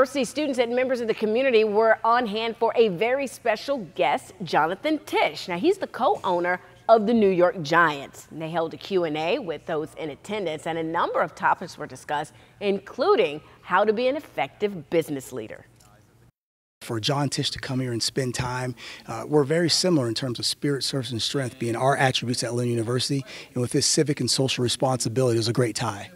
University students and members of the community were on hand for a very special guest, Jonathan Tisch. Now, he's the co-owner of the New York Giants. And they held a Q&A with those in attendance and a number of topics were discussed, including how to be an effective business leader for John Tisch to come here and spend time. Uh, we're very similar in terms of spirit, service, and strength being our attributes at Lynn University. And with this civic and social responsibility, it was a great tie.